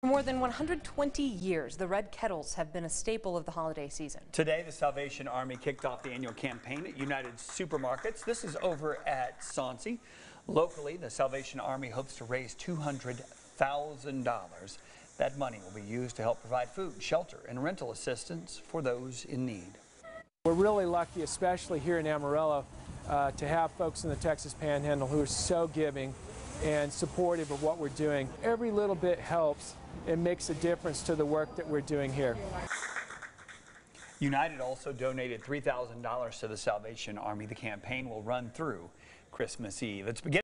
For more than 120 years, the Red Kettles have been a staple of the holiday season. Today, the Salvation Army kicked off the annual campaign at United Supermarkets. This is over at Soncy. Locally, the Salvation Army hopes to raise $200,000. That money will be used to help provide food, shelter, and rental assistance for those in need. We're really lucky, especially here in Amarillo, uh, to have folks in the Texas Panhandle who are so giving and supportive of what we're doing. Every little bit helps and makes a difference to the work that we're doing here. United also donated $3,000 to the Salvation Army. The campaign will run through Christmas Eve. Let's begin.